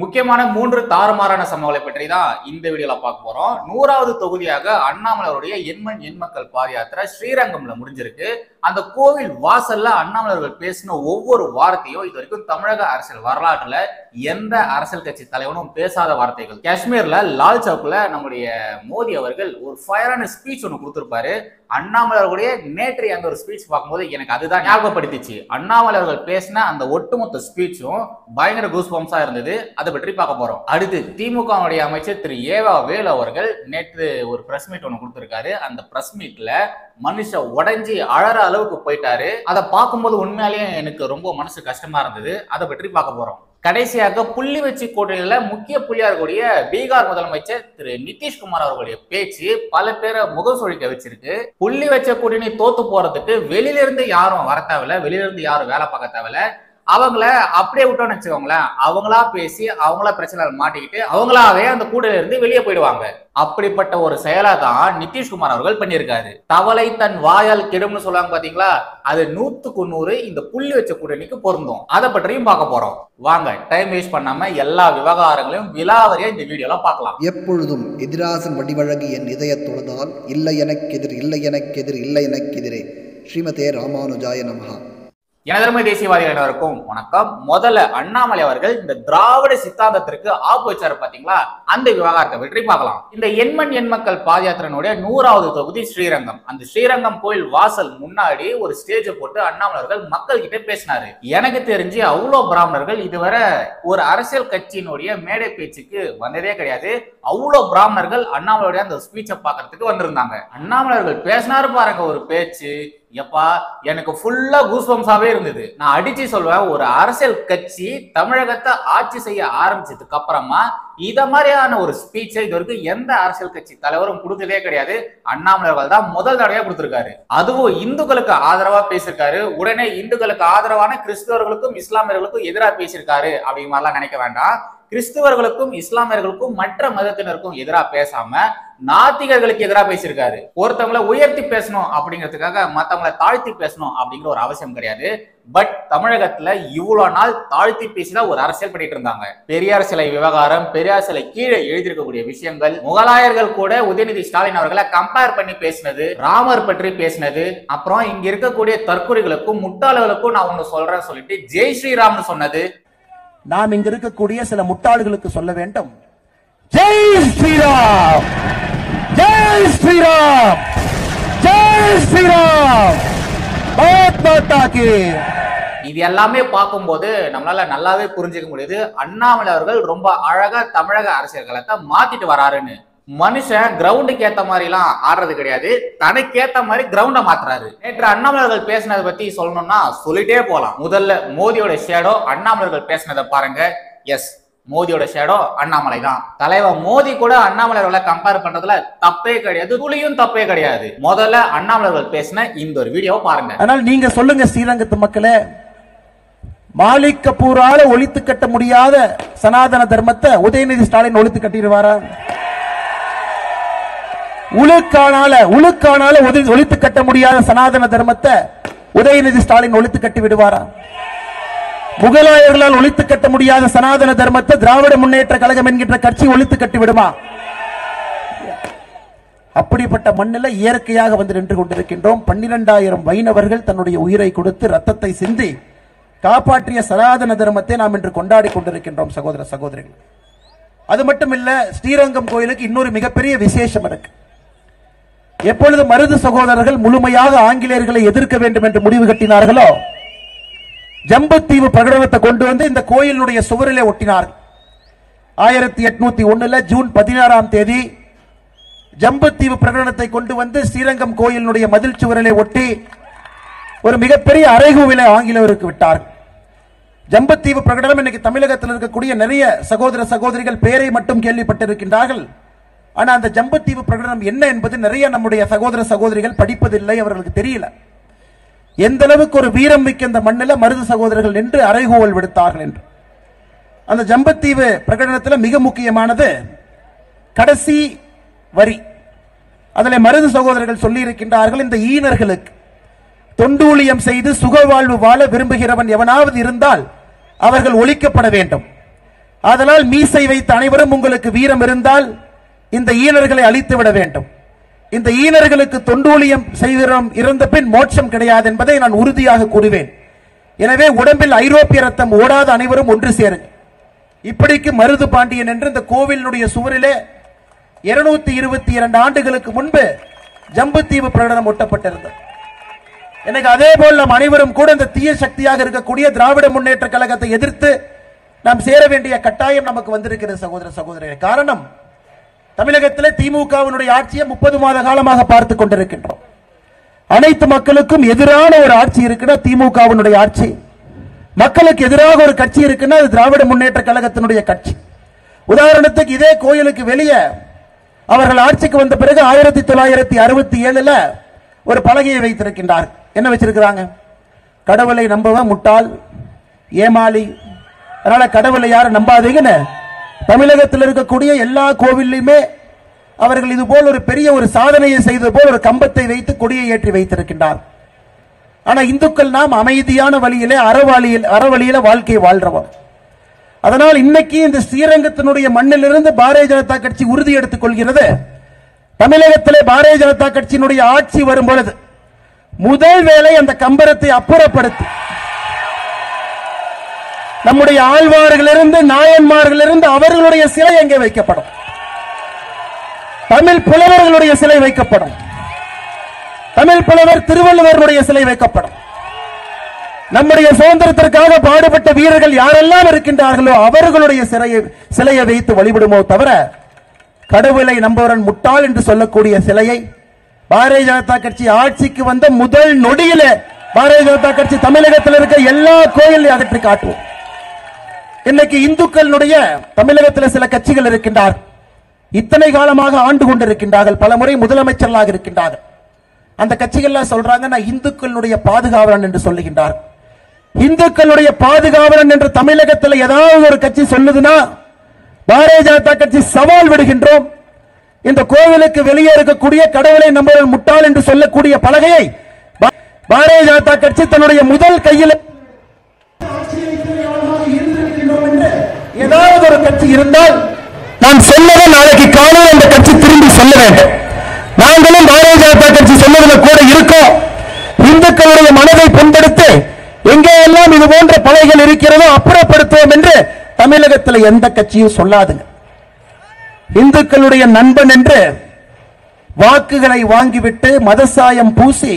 முக்கியமான மூன்று தாறுமாறான சம்பவங்களை பற்றி தான் இந்த வீடியோல பார்க்க போறோம். நூறாவது தொகுதியாக அண்ணாமலைவருடைய எண்மண் எண்மக்கள் பாத யாத்திரை ஸ்ரீரங்கம்ல முடிஞ்சிருக்கு. அந்த கோவில் வாசல்ல அண்ணாமலர்கள் பேசின ஒவ்வொரு வார்த்தையும் இது வரைக்கும் தமிழக அரசியல் வரலாற்றுல எந்த அரசியல் கட்சி தலைவனும் பேசாத வார்த்தைகள். காஷ்மீர்ல லால் சவுக்ல நம்முடைய மோடி அவர்கள் ஒரு ஃபயரான ஸ்பீச் ஒன்று கொடுத்திருப்பாரு. அண்ணாமலர்களுடைய நேற்று அங்க ஒரு ஸ்பீச் பார்க்கும்போது எனக்கு அதுதான் ஞாபகப்படுத்திச்சு. அண்ணாமலை அவர்கள் பேசின அந்த ஒட்டுமொத்த ஸ்பீச்சும் பயங்கர கூஸ்பம்ஸா இருந்தது. அதை பற்றி பார்க்க போறோம். அடுத்து திமுகவுடைய அமைச்சர் திரு. ஏவா வேலு அவர்கள் நேற்று ஒரு பிரஸ் மீட் ஒன்று கொடுத்திருக்காரு. அந்த பிரஸ் மீட்ல மனுஷன் உடஞ்சி அழற அளவுக்கு போயிட்டாரு. அதை பார்க்கும்போது உண்மையாலேயே எனக்கு ரொம்ப மனசு கஷ்டமா இருந்தது. அதை பற்றி பார்க்க போறோம். கடைசியாக புள்ளி வச்சு கூட்டணியில முக்கிய புள்ளியா இருக்கக்கூடிய பீகார் முதலமைச்சர் திரு. நிதிஷ்குமார் அவர்களுடைய பேச்சு பல பேரை முகம் சுழிக்க வச்சிருக்கு. புள்ளி வச்ச கூட்டணி தோத்து போறதுக்கு வெளியில இருந்து யாரும் வர தேவையில்ல. வெளியில இருந்து யாரும் வேலை பார்க்க தேவையில்ல. அவங்கள அப்படியே விட்டோம்னு வச்சுக்கோங்களேன் அவங்களா பேசி அவங்களா பிரச்சனை மாட்டிக்கிட்டு அவங்களாவே அந்த கூடையில இருந்து வெளியே போயிடுவாங்க. அப்படிப்பட்ட ஒரு செயலா தான் நிதிஷ்குமார் அவர்கள் பண்ணியிருக்காரு. தவளை தன் வாயால் கெடும்னு சொல்லுவாங்க பாத்தீங்களா? அது நூத்துக்கு நூறு இந்த புள்ளி வச்ச கூட்டணிக்கு பொருந்தும். அதை பற்றியும் பார்க்க போறோம். வாங்க டைம் வேஸ்ட் பண்ணாம எல்லா விவகாரங்களையும் விலாவரியா இந்த வீடியோல பார்க்கலாம். எப்பொழுதும் எதிராசன் வடிவழகு என் இதயத் தொழுதால் இல்லை எனக்கெதிர் இல்லை எனக்கெதிர் இல்லை எனக்கெதிரே ஸ்ரீமதே ராமானுஜாய நமகா எனதருமை தேசியவாதிகள் அனைவருக்கும் வணக்கம். முதல்ல அண்ணாமலை அவர்கள் இந்த திராவிட சித்தாந்தத்திற்கு ஆப்பு வச்சாரு பாத்தீங்களா? அந்த விவகாரத்தை வெற்றி பார்க்கலாம். இந்த எண்மண் எண்மக்கள் பாதயாத்திரனுடைய நூறாவது தொகுதி ஸ்ரீரங்கம். அந்த ஸ்ரீரங்கம் கோயில் வாசல் முன்னாடி ஒரு ஸ்டேஜ் போட்டு அண்ணாமலை அவர்கள் மக்கள் கிட்ட பேசினாரு. எனக்கு தெரிஞ்சு அவ்வளோ பிராமணர்கள் இதுவரை ஒரு அரசியல் கட்சியினுடைய மேடை பேச்சுக்கு வந்ததே கிடையாது. அவ்வளோ பிராமணர்கள் அண்ணாமலையுடைய அந்த ஸ்பீச்சை பார்க்கறதுக்கு வந்திருந்தாங்க. அண்ணாமலை அவர்கள் பேசினாரு பாருங்க ஒரு பேச்சு. எப்பா எனக்கு ஃபுல்லா கூஸ்பம்ஸாவே இருந்தது. நான் அடிச்சு சொல்வேன் ஒரு அரசியல் கட்சி தமிழகத்தை ஆட்சி செய்ய ஆரம்பிச்சதுக்கு அப்புறமா இத மாதிரியான ஒரு ஸ்பீச்சை இது வரைக்கும் எந்த அரசியல் கட்சி தலைவரும் கொடுத்ததே கிடையாது. அண்ணாமலர்கள் தான் முதல் தடவையா கொடுத்திருக்காரு. அதுவும் இந்துக்களுக்கு ஆதரவா பேசியிருக்காரு. உடனே இந்துக்களுக்கு ஆதரவான கிறிஸ்தவர்களுக்கும் இஸ்லாமியர்களுக்கும் எதிராக பேசியிருக்காரு அப்படிங்கிற மாதிரிலாம் நினைக்க வேண்டாம். கிறிஸ்துவர்களுக்கும் இஸ்லாமியர்களுக்கும் மற்ற மதத்தினருக்கும் எதிராக பேசாம நாத்திகர்களுக்கு எதிராக பேசியிருக்காரு. ஒருத்தவங்களை உயர்த்தி பேசணும் அப்படிங்கிறதுக்காக மற்றவங்களை தாழ்த்தி பேசணும் அப்படிங்கிற ஒரு அவசியம் கிடையாது. பட் தமிழகத்துல இவ்வளவு நாள் தாழ்த்தி பேசிதான் ஒரு அரசியல் பண்ணிட்டு இருந்தாங்க. பெரியார் சிலை விவகாரம் பெரியார் சிலை கீழே எழுதியிருக்கக்கூடிய விஷயங்கள் முகலாயர்கள் கூட உதயநிதி ஸ்டாலின் அவர்களை கம்பேர் பண்ணி பேசினது ராமர் பற்றி பேசினது அப்புறம் இங்க இருக்கக்கூடிய தற்கொலைகளுக்கும் முட்டாளர்களுக்கும் நான் ஒண்ணு சொல்றேன்னு சொல்லிட்டு ஜெய் ஸ்ரீராம்னு சொன்னது. நாம் இங்க இருக்கக்கூடிய சில முட்டாள்களுக்கு சொல்ல வேண்டும். ஜெய் ஸ்ரீராம்! ஸ்ரீராம்! ஜெய் ஸ்ரீராம்! பாரத் மாதா கி இது எல்லாமே பார்க்கும்போது நம்மளால நல்லாவே புரிஞ்சுக்க முடியுது. அண்ணாமலை அவர்கள் ரொம்ப அழகா தமிழக அரசியல் களத்தை மாத்திட்டு வராருன்னு. மனுஷன் கிரவுண்டுக்கு ஏத்த மாதிரி எல்லாம் ஆடுறது கிடையாது. தனக்கு ஏத்த மாதிரி கிரவுண்ட மாத்துறாரு. நேற்று அண்ணாமலர்கள் பேசினதை பத்தி சொல்லணும்னா சொல்லிட்டே போலாம். முதல்ல மோடியோட ஷேடோ அண்ணாமலர்கள் பேசினதை பாருங்க. எஸ் மோதியோட ஷேடோ அண்ணாமலை தான். தலைவர் மோடி கூட அண்ணாமலையோட கம்பேர் பண்றதுல தப்பே கிடையாது துளியும் தப்பே கிடையாது. முதல்ல அண்ணாமலை அவர்கள் பேசின இந்த ஒரு வீடியோ பாருங்க. அதனால நீங்க சொல்லுங்க ஸ்ரீரங்கத்து மக்களே மாலிக் கபூரால ஒழித்து கட்ட முடியாத சனாதன தர்மத்தை உதயநிதி ஸ்டாலின் ஒழித்து கட்டிடுவாரா? உழுக்கானால உழுக்கானால ஒதி- ஒழித்து கட்ட முடியாத சனாதன தர்மத்தை உதயநிதி ஸ்டாலின் ஒழித்து கட்டி விடுவாரா? முகலாயர்களால் ஒழித்து கட்ட முடியாத சனாதன தர்மத்தை திராவிட முன்னேற்ற கழகம் என்கின்ற கட்சி ஒழித்து கட்டி விடுமா? அப்படிப்பட்ட மண்ணில் இயற்கையாக வந்து நின்று கொண்டிருக்கின்றோம். பன்னிரெண்டாயிரம் வைணவர்கள் தன்னுடைய உயிரை கொடுத்து ரத்தத்தை சிந்தி காப்பாற்றிய சனாதன தர்மத்தை நாம் இன்று கொண்டாடி கொண்டிருக்கின்றோம் சகோதர சகோதரிகள். அது மட்டும் இல்ல ஸ்ரீரங்கம் கோயிலுக்கு இன்னொரு மிகப்பெரிய விசேஷம் இருக்கு. எப்பொழுது மருது சகோதரர்கள் முழுமையாக ஆங்கிலேயர்களை எதிர்க்க வேண்டும் என்று முடிவு கட்டினார்களோ ஜம்பத்தீவு பிரகடனத்தை கொண்டு வந்து இந்த கோயிலுடைய சுவரிலே ஒட்டினார்கள் ஆயிரத்தி எட்நூத்தி ஒண்ணுல ஜூன் பதினாறாம் தேதி ஜம்பத்தீவு பிரகடனத்தை கொண்டு வந்து ஸ்ரீரங்கம் கோயிலினுடைய மதில் சுவரிலே ஒட்டி ஒரு மிகப்பெரிய அறைகூவிலை ஆங்கிலவருக்கு விட்டார்கள் ஜம்பத்தீவு பிரகடனம் இன்னைக்கு தமிழகத்தில் இருக்கக்கூடிய நிறைய சகோதர சகோதரிகள் பேரை மட்டும் கேள்விப்பட்டிருக்கின்றார்கள். ஆனால் அந்த ஜம்பத்தீவு பிரகடனம் என்ன என்பது நிறைய நம்முடைய சகோதர சகோதரிகள் படிப்பதில்லை அவர்களுக்கு தெரியல. எந்த அளவுக்கு ஒரு வீரம் மிக்க இந்த மண்ணில் மருது சகோதரர்கள் நின்று அறைகோவல் விடுத்தார்கள் என்று. அந்த ஜம்பத்தீவு பிரகடனத்தில் மிக முக்கியமானது கடைசி வரி. அதில் மருது சகோதரர்கள் சொல்லி இருக்கின்றார்கள் இந்த ஈனர்களுக்கு தொண்டூழியம் செய்து சுகவாழ்வு வாழ விரும்புகிறவன் எவனாவது இருந்தால் அவர்கள் ஒழிக்கப்பட வேண்டும். ஆதலால் மீசை வைத்த அனைவரும் உங்களுக்கு வீரம் இருந்தால் இந்த ஈனர்களை அழித்து விட வேண்டும். இந்த ஈனர்களுக்கு தொண்டூழியம் செய்கிறோம் இருந்த பின் மோட்சம் கிடையாது என்பதை நான் உறுதியாக கூறுவேன். எனவே உடம்பில் ஐரோப்பிய ரத்தம் ஓடாத அனைவரும் ஒன்று சேருங்க இப்படிக்கு மருது பாண்டியன் என்று இந்த கோவிலினுடைய சுவரிலே இருநூத்தி இருபத்தி இரண்டு ஆண்டுகளுக்கு முன்பு ஜம்புத்தீவு பிரகடனம் ஒட்டப்பட்டிருந்தது. எனக்கு அதே போல் நம் அனைவரும் கூட இந்த தீய சக்தியாக இருக்கக்கூடிய திராவிட முன்னேற்ற கழகத்தை எதிர்த்து நாம் சேர வேண்டிய கட்டாயம் நமக்கு வந்திருக்கிறது சகோதர சகோதரர் காரணம் தமிழகத்தில் திமுகவினுடைய ஆட்சியை முப்பது மாத காலமாக பார்த்துக் கொண்டிருக்கின்றோம். அனைத்து மக்களுக்கும் எதிரான ஒரு ஆட்சி இருக்குன்னா திமுகவினுடைய ஆட்சி. மக்களுக்கு எதிராக ஒரு கட்சி இருக்குன்னா அது திராவிட முன்னேற்ற கழகத்தினுடைய கட்சி. உதாரணத்துக்கு இதே கோயிலுக்கு வெளியே அவர்கள் ஆட்சிக்கு வந்த பிறகு ஆயிரத்தி தொள்ளாயிரத்தி அறுபத்தி ஏழுல ஒரு பலகையை வைத்திருக்கின்றார். என்ன வச்சிருக்கிறாங்க? கடவுளை நம்பவன் முட்டாள் ஏமாளி. அதனால கடவுளை யாரும் நம்பாதீங்கன்னு தமிழகத்தில் இருக்கக்கூடிய எல்லா கோவில்லையுமே அவர்கள் இது போல் ஒரு பெரிய ஒரு சாதனையை செய்தது போல் ஒரு கம்பத்தை வைத்து கொடியை ஏற்றி வைத்திருக்கின்றார். ஆனா இந்துக்கள் நாம் அமைதியான வழியிலே அறவழியில் அறவழியில வாழ்க்கையை வாழ்றோம் அதனால் இன்னைக்கு இந்த ஸ்ரீரங்கத்தினுடைய மண்ணிலிருந்து பாரதிய ஜனதா கட்சி உறுதி எடுத்துக் கொள்கிறது. தமிழகத்திலே பாரதிய ஜனதா கட்சியினுடைய ஆட்சி வரும் பொழுது முதல் வேலை அந்த கம்பரத்தை அப்புறப்படுத்தி நம்முடைய ஆழ்வார்களிலிருந்து நாயன்மார்களிலிருந்து அவர்களுடைய சிலை எங்கே வைக்கப்படும்? தமிழ் புலவர்களுடைய சிலை வைக்கப்படும். தமிழ் புலவர் திருவள்ளுவருடைய சிலை வைக்கப்படும். நம்முடைய சுதந்திரத்திற்காக பாடுபட்ட வீரர்கள் யாரெல்லாம் இருக்கின்றார்களோ அவர்களுடைய சிலையை சிலையை வைத்து வழிபடுமோ தவிர கடவுளை நம்பவரன் முட்டாள் என்று சொல்லக்கூடிய சிலையை பாரதிய ஜனதா கட்சி ஆட்சிக்கு வந்த முதல் நொடியில பாரதிய ஜனதா கட்சி தமிழகத்தில் இருக்க எல்லா கோயிலையும் அகற்றி காட்டுவோம். இன்னைக்கு இந்துக்களுடைய தமிழகத்தில் சில கட்சிகள் இருக்கின்றார் இத்தனை காலமாக ஆண்டு கொண்டிருக்கின்றார்கள். பல முறை முதலமைச்சர்களாக இருக்கின்றார்கள். அந்த கட்சிகள்லாம் சொல்றாங்க நான் இந்துக்களுடைய பாதுகாவலன் என்று சொல்லுகின்றார் இந்துக்களுடைய பாதுகாவலன் என்று தமிழகத்தில் ஏதாவது ஒரு கட்சி சொல்லுதுன்னா பாரதிய ஜனதா கட்சி சவால் விடுகின்றோம். இந்த கோவிலுக்கு வெளியே இருக்கக்கூடிய கடவுளை நம்புவன் முட்டாள் என்று சொல்லக்கூடிய பலகையை பா- பாரதிய ஜனதா கட்சி தன்னுடைய முதல் கையில் ஏதாவது ஒரு கட்சி இருந்தால் நான் சொன்னதை நாளைக்கு காலையில் அந்த கட்சி திரும்பி சொல்ல வேண்டும். நாங்களும் பாரதிய ஜனதா கட்சி சொன்னதில் கூட இருக்கோம். இந்துக்களுடைய மனதை புண்படுத்தி எங்கேயெல்லாம் இது போன்ற பலைகள் இருக்கிறதோ அப்புறப்படுத்துவோம் என்று தமிழகத்தில் எந்த கட்சியும் சொல்லாதுங்க. இந்துக்களுடைய நண்பன் என்று வாக்குகளை வாங்கிவிட்டு மதசாயம் பூசி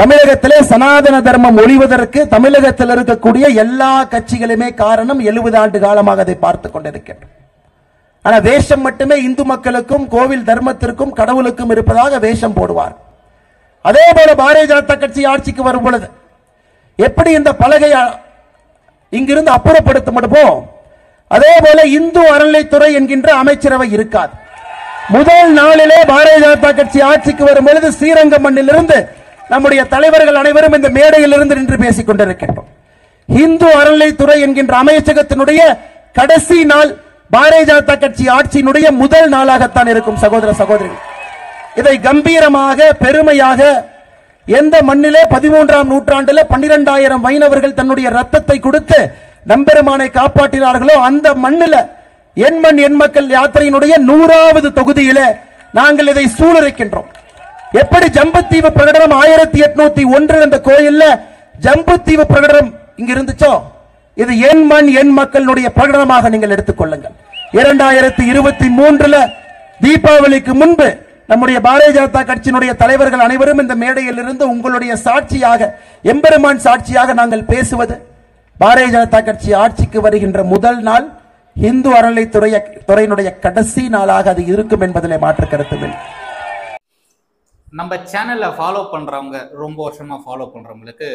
தமிழகத்திலே சனாதன தர்மம் ஒழிவதற்கு தமிழகத்தில் இருக்கக்கூடிய எல்லா கட்சிகளுமே காரணம் எழுபது ஆண்டு காலமாக அதை பார்த்து கொண்டிருக்கின்றோம். ஆனா வேஷம் மட்டுமே இந்து மக்களுக்கும் கோவில் தர்மத்திற்கும் கடவுளுக்கும் இருப்பதாக வேஷம் போடுவார். அதே போல பாரதிய ஜனதா கட்சி ஆட்சிக்கு வரும் பொழுது எப்படி இந்த பலகை இங்கிருந்து அப்புறப்படுத்த முடியுமோ அதே போல இந்து அறநிலைத்துறை என்கின்ற அமைச்சரவை இருக்காது. முதல் நாளிலே பாரதிய ஜனதா கட்சி ஆட்சிக்கு வரும் பொழுது ஸ்ரீரங்கம் மண்ணிலிருந்து நம்முடைய தலைவர்கள் அனைவரும் இந்த மேடையில் இருந்து நின்று பேசிக் கொண்டிருக்கின்றோம். இந்து அறநிலைத்துறை என்கின்ற அமைச்சகத்தினுடைய கடைசி நாள் பாரதிய ஜனதா கட்சி ஆட்சியினுடைய முதல் நாளாகத்தான் இருக்கும் சகோதர சகோதரிகள். இதை கம்பீரமாக பெருமையாக எந்த மண்ணிலே பதிமூன்றாம் நூற்றாண்டுல பன்னிரெண்டாயிரம் வைணவர்கள் தன்னுடைய ரத்தத்தை கொடுத்து நம்பெருமானை காப்பாற்றினார்களோ அந்த மண்ணில என் மண் என் மக்கள் யாத்திரையினுடைய நூறாவது தொகுதியில நாங்கள் இதை சூழறிக்கின்றோம். எப்படி ஜம்புத்தீவு பிரகடனம் ஆயிரத்தி எட்நூத்தி ஒன்று அந்த கோயில்ல ஜம்புத்தீவு பிரகடனம் இங்க இருந்துச்சோ? இது என் மண் என் மக்களுடைய பிரகடனமாக நீங்கள் எடுத்துக்கொள்ளுங்கள் இரண்டாயிரத்தி இருபத்தி மூன்றுல தீபாவளிக்கு முன்பு நம்முடைய பாரதிய ஜனதா கட்சியினுடைய தலைவர்கள் அனைவரும் இந்த மேடையில் இருந்து உங்களுடைய சாட்சியாக எம்பெருமான் சாட்சியாக நாங்கள் பேசுவது. பாரதிய ஜனதா கட்சி ஆட்சிக்கு வருகின்ற முதல் நாள் இந்து அறநிலைத்துறை துறையினுடைய கடைசி நாளாக அது இருக்கும் என்பதிலே மாற்று கருத்துவில்லை நம்ம சேனலை ஃபாலோ பண்ணுறவங்க ரொம்ப வருஷமாக ஃபாலோ பண்ணுறவங்களுக்கு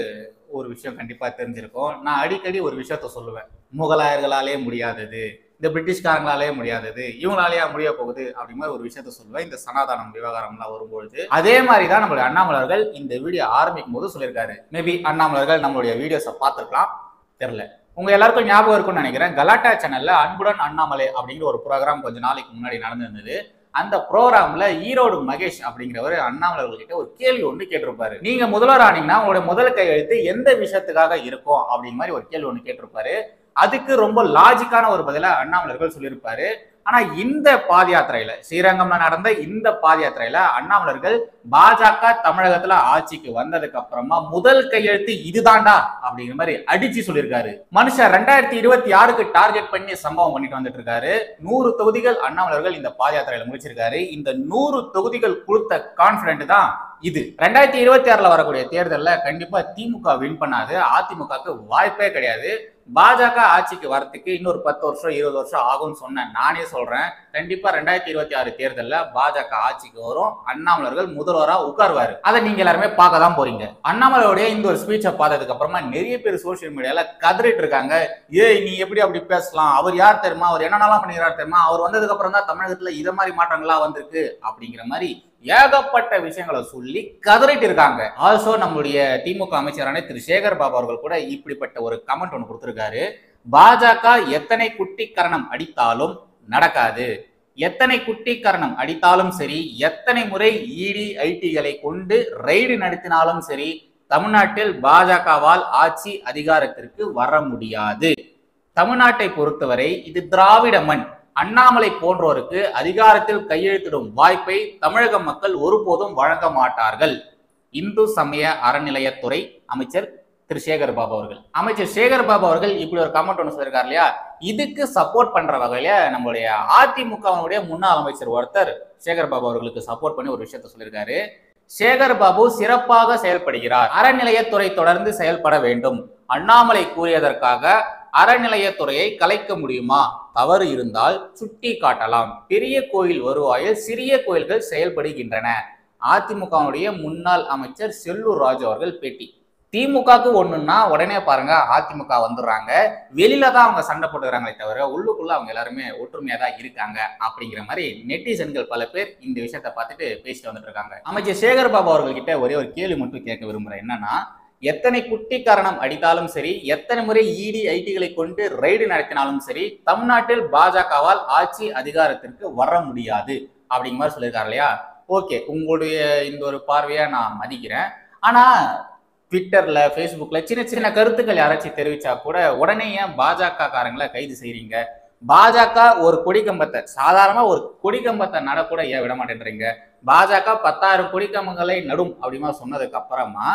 ஒரு விஷயம் கண்டிப்பாக தெரிஞ்சிருக்கும். நான் அடிக்கடி ஒரு விஷயத்த சொல்லுவேன். முகலாயர்களாலே முடியாதது இந்த பிரிட்டிஷ்காரங்களாலே முடியாதது இவங்களாலேயா முடிய போகுது அப்படி மாதிரி ஒரு விஷயத்த சொல்லுவேன். இந்த சனாதனம் விவகாரம்லாம் வரும்பொழுது. அதே மாதிரி தான் நம்மளுடைய அண்ணாமலர்கள் இந்த வீடியோ ஆரம்பிக்கும் போது சொல்லியிருக்காரு. மேபி அண்ணாமலர்கள் நம்மளுடைய வீடியோஸை பார்த்துருக்கலாம். தெரில உங்க எல்லாருக்கும் ஞாபகம் இருக்கும்னு நினைக்கிறேன். கலாட்டா சேனல்ல அன்புடன் அண்ணாமலை அப்படிங்கிற ஒரு ப்ரோக்ராம் கொஞ்ச நாளைக்கு முன்னாடி நடந்திருந்தது. அந்த ப்ரோக்ராம்ல ஈரோடு மகேஷ் அப்படிங்கிறவர் அண்ணாமலை கிட்ட ஒரு கேள்வி ஒன்று கேட்டிருப்பாரு. நீங்க முதல்வர் ஆனீங்கன்னா உங்களுடைய முதல் கையெழுத்து எந்த விஷயத்துக்காக இருக்கும் அப்படிங்கிற மாதிரி ஒரு கேள்வி ஒன்று கேட்டிருப்பாரு. அதுக்கு ரொம்ப லாஜிக்கான ஒரு பதிலாக அண்ணாமலர்கள் சொல்லியிருப்பாரு. ஆனா இந்த பாத யாத்திரையில ஸ்ரீரங்கம்ல நடந்த இந்த பாத யாத்திரையில அண்ணாமலர்கள் பாஜக தமிழகத்துல ஆட்சிக்கு வந்ததுக்கு அப்புறமா முதல் கையெழுத்து இதுதான்டா அப்படிங்கிற மாதிரி அடிச்சு சொல்லியிருக்காரு. மனுஷன் ரெண்டாயிரத்தி இருபத்தி ஆறுக்கு டார்கெட் பண்ணி சம்பவம் பண்ணிட்டு வந்துட்டு இருக்காரு. நூறு தொகுதிகள் அண்ணாமலர்கள் இந்த பாத யாத்திரையில முடிச்சிருக்காரு. இந்த நூறு தொகுதிகள் கொடுத்த கான்பிடன்ட் தான் இது. ரெண்டாயிரத்தி இருபத்தி ஆறுல வரக்கூடிய தேர்தலில் கண்டிப்பா திமுக வின் பண்ணாது. அதிமுகவுக்கு வாய்ப்பே கிடையாது. பாஜக ஆட்சிக்கு வரத்துக்கு இன்னொரு பத்து வருஷம் இருபது வருஷம் ஆகும்னு சொன்னேன். நானே சொல்றேன். கண்டிப்பா ரெண்டாயிரத்தி இருபத்தி ஆறு தேர்தலில் பாஜக ஆட்சிக்கு வரும். அண்ணாமலர்கள் முதல்வராக உட்காருவாரு. அதை நீங்க எல்லாருமே பார்க்க தான் போறீங்க. அண்ணாமலையோடைய இந்த ஒரு ஸ்பீச்சை பார்த்ததுக்கு அப்புறமா நிறைய பேர் சோசியல் மீடியால கதறிட்டு இருக்காங்க. ஏய் நீ எப்படி அப்படி பேசலாம்? அவர் யார் தெரியுமா? அவர் என்னென்னலாம் பண்ணிக்கிறார் தெரியுமா? அவர் வந்ததுக்கு அப்புறம் தான் தமிழகத்துல இதை மாதிரி மாற்றங்களா வந்திருக்கு அப்படிங்கிற மாதிரி ஏகப்பட்ட விஷயங்களை சொல்லி கதறிட்டு இருக்காங்க ஆல்சோ நம்மளுடைய திமுக அமைச்சரான திரு சேகர் பாபு அவர்கள் கூட இப்படிப்பட்ட ஒரு கமெண்ட் ஒன்று கொடுத்துருக்காரு. பாஜக எத்தனை குட்டி கரணம் அடித்தாலும் நடக்காது. எத்தனை குட்டி கரணம் அடித்தாலும் சரி எத்தனை முறை இடி ஐடிகளை கொண்டு ரெய்டு நடத்தினாலும் சரி தமிழ்நாட்டில் பாஜகவால் ஆட்சி அதிகாரத்திற்கு வர முடியாது. தமிழ்நாட்டை பொறுத்தவரை இது திராவிட மண். அண்ணாமலை போன்றோருக்கு அதிகாரத்தில் கையெழுத்திடும் வாய்ப்பை தமிழக மக்கள் ஒருபோதும் வழங்க மாட்டார்கள். இந்து சமய அறநிலையத்துறை அமைச்சர் திரு. சேகர் பாபு அவர்கள். அமைச்சர் சேகர் பாபு அவர்கள் இப்படி ஒரு கமெண்ட் ஒன்று சொல்லியிருக்காரு இல்லையா? இதுக்கு சப்போர்ட் பண்ற வகையில நம்மளுடைய அதிமுகவினுடைய முன்னாள் அமைச்சர் ஒருத்தர் சேகர் பாபு அவர்களுக்கு சப்போர்ட் பண்ணி ஒரு விஷயத்த சொல்லியிருக்காரு. சேகர் பாபு சிறப்பாக செயல்படுகிறார். அறநிலையத்துறை தொடர்ந்து செயல்பட வேண்டும். அண்ணாமலை கூறியதற்காக அறநிலையத்துறையை கலைக்க முடியுமா? தவறு இருந்தால் சுட்டி காட்டலாம். பெரிய கோயில் வருவாயில் சிறிய கோயில்கள் செயல்படுகின்றன. அதிமுகவுடைய முன்னாள் அமைச்சர் செல்லூர் ராஜு அவர்கள் பேட்டி. திமுகவுக்கு ஒண்ணுன்னா உடனே பாருங்க அதிமுக வந்துடுறாங்க. வெளியில தான் அவங்க சண்டை போட்டுக்கிறாங்களே தவிர உள்ளுக்குள்ள அவங்க எல்லாருமே ஒற்றுமையா தான் இருக்காங்க அப்படிங்கிற மாதிரி நெட்டிசன்கள் பல பேர் இந்த விஷயத்த பார்த்துட்டு பேசிட்டு வந்துட்டு இருக்காங்க. அமைச்சர் சேகர் பாபு அவர்கள்கிட்ட ஒரே ஒரு கேள்வி மட்டும் கேட்க விரும்புறேன். என்னன்னா எத்தனை குட்டி காரணம் அடித்தாலும் சரி எத்தனை முறை இடி ஐடிகளை கொண்டு ரெய்டு நடத்தினாலும் சரி தமிழ்நாட்டில் பாஜகவால் ஆட்சி அதிகாரத்திற்கு வர முடியாது அப்படிங்கிற மாதிரி சொல்லியிருக்காரு இல்லையா? ஓகே உங்களுடைய இந்த ஒரு பார்வையை நான் மதிக்கிறேன். ஆனால் ட்விட்டர்ல ஃபேஸ்புக்ல சின்ன சின்ன கருத்துக்கள் யாராச்சும் தெரிவிச்சா கூட உடனே ஏன் பாஜக காரங்களை கைது செய்றீங்க? பாஜக ஒரு கொடிக்கம்பத்தை சாதாரணமா ஒரு கொடிக்கம்பத்தை நட கூட ஏன் விட மாட்டேன்றீங்க? பாஜக பத்தாயிரம் கொடிக்கம்பங்களை நடும் அப்படிமா சொன்னதுக்கு அப்புறமா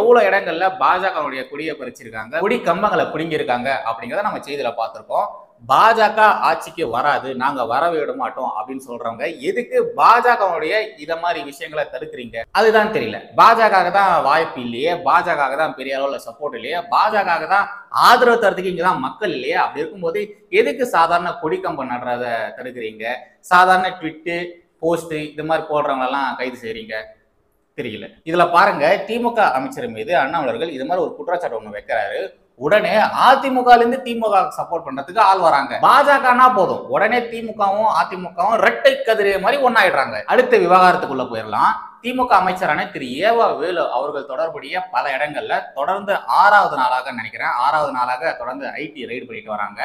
எவ்வளவு இடங்கள்ல பாஜகவுடைய கொடியை பறிச்சிருக்காங்க கொடி கம்பங்களை பிடுங்கியிருக்காங்க அப்படிங்கிறத நம்ம செய்தியில பார்த்திருக்கோம். பாஜக ஆட்சிக்கு வராது நாங்க வரவே விட மாட்டோம் அப்படின்னு சொல்றவங்க எதுக்கு பாஜகவுடைய இத மாதிரி விஷயங்களை தடுக்கிறீங்க? அதுதான் தெரியல. பாஜக தான் வாய்ப்பு இல்லையே பாஜக தான் பெரிய அளவுல சப்போர்ட் இல்லையே பாஜக தான் ஆதரவு தரத்துக்கு இங்கதான் மக்கள் இல்லையே அப்படி இருக்கும்போது எதுக்கு சாதாரண கொடிக்கம்பம் நடுறத தடுக்கிறீங்க? சாதாரண ட்விட்டு போஸ்ட் இது மாதிரி போடுறவங்களெல்லாம் கைது செய்கிறீங்க தெரியல. இதில் பாருங்க திமுக அமைச்சர் மீது அண்ணாமலர்கள் இது மாதிரி ஒரு குற்றச்சாட்டு ஒன்று வைக்கிறாரு. உடனே அதிமுகலேருந்து திமுக சப்போர்ட் பண்றதுக்கு ஆள் வராங்க. பாஜகனா போதும். உடனே திமுகவும் அதிமுகவும் ரெட்டை கதிரே மாதிரி ஒன்னாயிடுறாங்க அடுத்த விவகாரத்துக்குள்ள போயிடலாம் திமுக அமைச்சரான திரு. ஏவா வேலு அவர்கள் தொடர்புடைய பல இடங்கள்ல தொடர்ந்து ஆறாவது நாளாக நினைக்கிறேன். ஆறாவது நாளாக தொடர்ந்து ஐடி ரைடு பண்ணிட்டு வராங்க.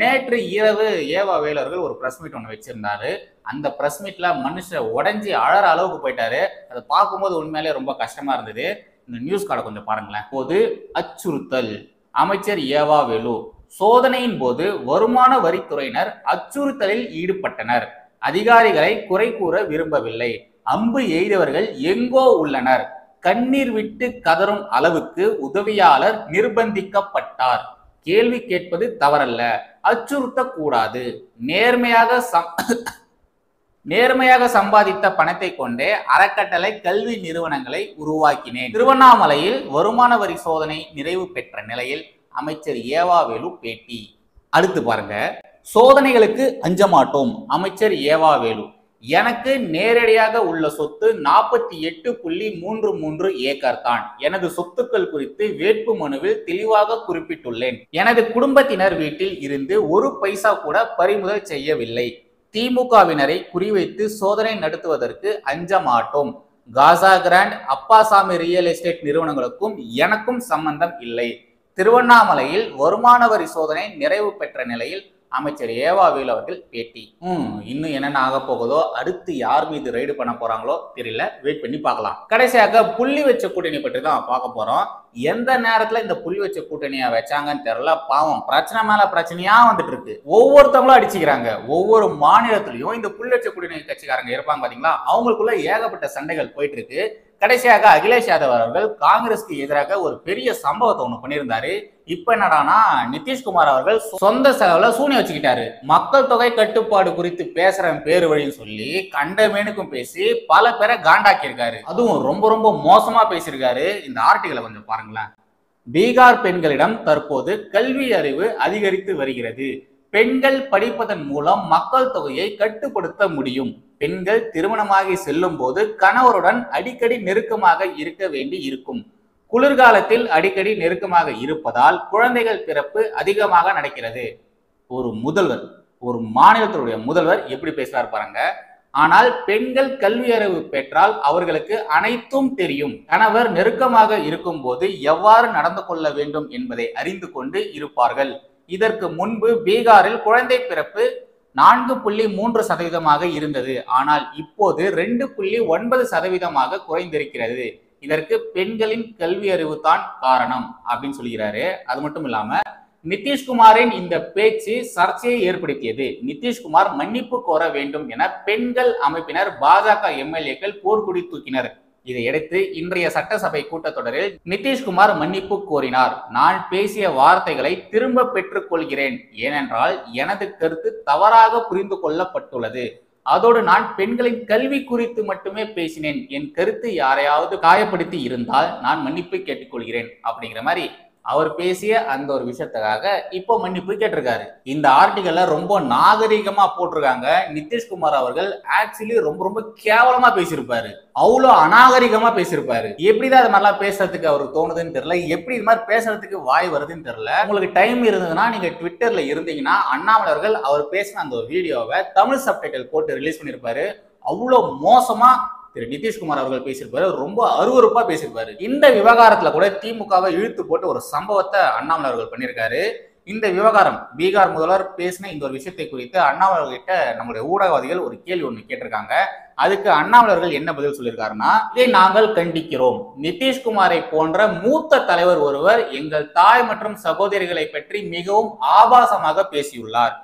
நேற்று இரவு ஏவா வேலர்கள் ஒரு பிரஸ் மீட் ஒன்று வச்சிருந்தாரு. அந்த பிரஸ் மீட்ல மனுஷன் உடஞ்சி அழற அளவுக்கு போயிட்டாரு. அதை பார்க்கும்போது உண்மையிலே ரொம்ப கஷ்டமா இருந்தது. இந்த நியூஸ் கார்டை கொஞ்சம் பாருங்களேன். போது அச்சுறுத்தல். அமைச்சர் ஏவா வேலு சோதனையின் போது வருமான வரித்துறையினர் அச்சுறுத்தலில் ஈடுபட்டனர். அதிகாரிகளை குறை கூற விரும்பவில்லை. அம்பு எய்தவர்கள் எங்கோ உள்ளனர். கண்ணீர் விட்டு கதறும் அளவுக்கு உதவியாளர் நிர்பந்திக்கப்பட்டார். கேள்வி கேட்பது தவறல்ல. அச்சுறுத்தக்கூடாது. நேர்மையாக சம் நேர்மையாக சம்பாதித்த பணத்தை கொண்டே அறக்கட்டளை கல்வி நிறுவனங்களை உருவாக்கினேன். திருவண்ணாமலையில் வருமான வரி சோதனை நிறைவு பெற்ற நிலையில் அமைச்சர் ஏவாவேலு பேட்டி. அடுத்து பாருங்க. சோதனைகளுக்கு அஞ்ச மாட்டோம் அமைச்சர் ஏவாவேலு. எனக்கு நேரடியாக உள்ள சொத்து நாற்பத்தி எட்டு புள்ளி மூன்று மூன்று ஏக்கர் தான். எனது சொத்துக்கள் குறித்து வேட்பு மனுவில் தெளிவாக குறிப்பிட்டுள்ளேன். எனது குடும்பத்தினர் வீட்டில் இருந்து ஒரு பைசா கூட பறிமுதல் செய்யவில்லை. திமுகவினரை குறிவைத்து சோதனை நடத்துவதற்கு அஞ்ச மாட்டோம் Casa Grande Appaswamy real estate நிறுவனங்களுக்கும் எனக்கும் சம்பந்தம் இல்லை. திருவண்ணாமலையில் வருமான வரி சோதனை நிறைவு பெற்ற நிலையில் அமைச்சர் ஏவா அவர்கள் பேட்டி. ம் இன்னும் என்னென்ன ஆக போகுதோ அடுத்து யார் மீது ரைடு பண்ண போறாங்களோ தெரியல. வெயிட் பண்ணி பார்க்கலாம். கடைசியாக புள்ளி வச்ச கூட்டணி பற்றி தான் பார்க்க போறோம். எந்த நேரத்துல இந்த புள்ளி வச்ச கூட்டணியா வச்சாங்கன்னு தெரியல. பாவம் பிரச்சனை மேல பிரச்சனையா வந்துட்டு இருக்கு ஒவ்வொருத்தவங்களும் அடிச்சுக்கிறாங்க. ஒவ்வொரு மாநிலத்திலையும் இந்த புள்ளி வச்ச கூட்டணி கட்சிக்காரங்க இருப்பாங்க பாத்தீங்களா? அவங்களுக்குள்ள ஏகப்பட்ட சண்டைகள் போயிட்டு இருக்கு கடைசியாக அகிலேஷ் யாதவ் அவர்கள் காங்கிரஸ்க்கு எதிராக ஒரு பெரிய சம்பவத்தை ஒன்று பண்ணியிருந்தாரு. இப்ப என்னடானா நிதிஷ்குமார் அவர்கள் சொந்த செலவுல சூனி வச்சுக்கிட்டாரு. மக்கள் தொகை கட்டுப்பாடு குறித்து பேசுறேன் பேரு வழின்னு சொல்லி கண்டமேனுக்கும் பேசி பல பேரை காண்டாக்கியிருக்காரு. அதுவும் ரொம்ப ரொம்ப மோசமா பேசியிருக்காரு. இந்த ஆர்டிகளை கொஞ்சம் பாருங்களேன். பீகார் பெண்களிடம் தற்போது கல்வி அறிவு அதிகரித்து வருகிறது. பெண்கள் படிப்பதன் மூலம் மக்கள் தொகையை கட்டுப்படுத்த முடியும். பெண்கள் திருமணமாகி செல்லும் போது கணவருடன் அடிக்கடி நெருக்கமாக இருக்க வேண்டி இருக்கும். குளிர்காலத்தில் அடிக்கடி நெருக்கமாக இருப்பதால் குழந்தைகள் பிறப்பு அதிகமாக நடக்கிறது. ஒரு முதல்வர் ஒரு மாநிலத்தினுடைய முதல்வர் எப்படி பேசுறார் பாருங்க. ஆனால் பெண்கள் கல்வி அறிவு பெற்றால் அவர்களுக்கு அனைத்தும் தெரியும். கணவர் நெருக்கமாக இருக்கும் போது எவ்வாறு நடந்து கொள்ள வேண்டும் என்பதை அறிந்து கொண்டு இருப்பார்கள். இதற்கு முன்பு பீகாரில் குழந்தை பிறப்பு நான்கு புள்ளி மூன்று சதவீதமாக இருந்தது. ஆனால் இப்போது ரெண்டு புள்ளி ஒன்பது சதவீதமாக குறைந்திருக்கிறது. இதற்கு பெண்களின் கல்வி அறிவு தான் காரணம் அப்படின்னு சொல்கிறாரு. அது மட்டும் இல்லாம நிதிஷ்குமாரின் இந்த பேச்சு சர்ச்சையை ஏற்படுத்தியது. நிதிஷ்குமார் மன்னிப்பு கோர வேண்டும் என பெண்கள் அமைப்பினர் பாஜக எம்எல்ஏக்கள் போர்க்குடி தூக்கினர். இதையடுத்து இன்றைய சட்டசபை கூட்டத்தொடரில் நிதிஷ்குமார் மன்னிப்பு கோரினார். நான் பேசிய வார்த்தைகளை திரும்ப பெற்றுக் கொள்கிறேன் ஏனென்றால் எனது கருத்து தவறாக புரிந்து கொள்ளப்பட்டுள்ளது. அதோடு நான் பெண்களின் கல்வி குறித்து மட்டுமே பேசினேன். என் கருத்து யாரையாவது காயப்படுத்தி இருந்தால் நான் மன்னிப்பு கேட்டுக்கொள்கிறேன். அப்படிங்கிற மாதிரி அவர் பேசிய அந்த ஒரு விஷயத்துக்காக இப்போ மன்னிப்பு கேட்டிருக்காரு. இந்த ஆர்டிகல்ல ரொம்ப நாகரீகமா போட்டிருக்காங்க. நிதிஷ்குமார் அவர்கள் ஆக்சுவலி ரொம்ப ரொம்ப கேவலமா பேசியிருப்பாரு. அவ்வளோ அநாகரிகமா பேசியிருப்பாரு. எப்படிதான் அது மாதிரிலாம் பேசுறதுக்கு அவருக்கு தோணுதுன்னு தெரியல. எப்படி இது மாதிரி பேசுறதுக்கு வாய் வருதுன்னு தெரியல. உங்களுக்கு டைம் இருந்ததுன்னா நீங்க ட்விட்டர்ல இருந்தீங்கன்னா அண்ணாமலை அவர்கள் அவர் பேசின அந்த ஒரு வீடியோவை தமிழ் சப்டைட்டில் போட்டு ரிலீஸ் பண்ணியிருப்பாரு. அவ்வளோ மோசமா திரு நிதிஷ்குமார் அவர்கள் பேசியிருப்பாரு. ரொம்ப அருவறுப்பா பேசியிருப்பாரு. இந்த விவகாரத்துல கூட திமுகவை இழுத்து போட்டு ஒரு சம்பவத்தை அண்ணாமலை அவர்கள் பண்ணியிருக்காரு. இந்த விவகாரம் பீகார் முதல்வர் பேசின இந்த ஒரு விஷயத்தை குறித்து அண்ணாமலை கிட்ட நம்முடைய ஊடகவாதிகள் ஒரு கேள்வி ஒன்று கேட்டிருக்காங்க. அதுக்கு அண்ணாமலர்கள் என்ன பதில் சொல்லியிருக்காருன்னா இதை நாங்கள் கண்டிக்கிறோம். நிதிஷ்குமாரை போன்ற மூத்த தலைவர் ஒருவர் எங்கள் தாய் மற்றும் சகோதரிகளை பற்றி மிகவும் ஆபாசமாக பேசியுள்ளார்.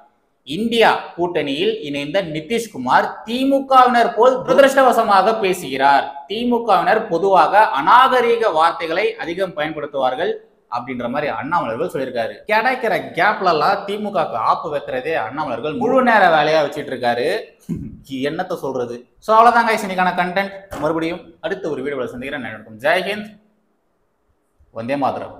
இந்தியா கூட்டணியில் இணைந்த நிதிஷ்குமார் திமுகவினர் போல் துரதிருஷ்டவசமாக பேசுகிறார். திமுகவினர் பொதுவாக அநாகரீக வார்த்தைகளை அதிகம் பயன்படுத்துவார்கள் அப்படின்ற மாதிரி அண்ணாமலர்கள் சொல்லியிருக்காரு. கிடைக்கிற கேப்ல எல்லாம் திமுகக்கு ஆப்பு வைக்கிறதே அண்ணாமலர்கள் முழு நேர வேலையா வச்சுட்டு இருக்காரு. என்னத்தை சொல்றது? சோ அவ்வளவுதாங்க இன்னைக்கான கண்டென்ட் மறுபடியும் அடுத்த ஒரு வீடியோவில் சந்திக்கிறேன். நடக்கும் ஜெய்ஹிந்த் வந்தே மாதரம்.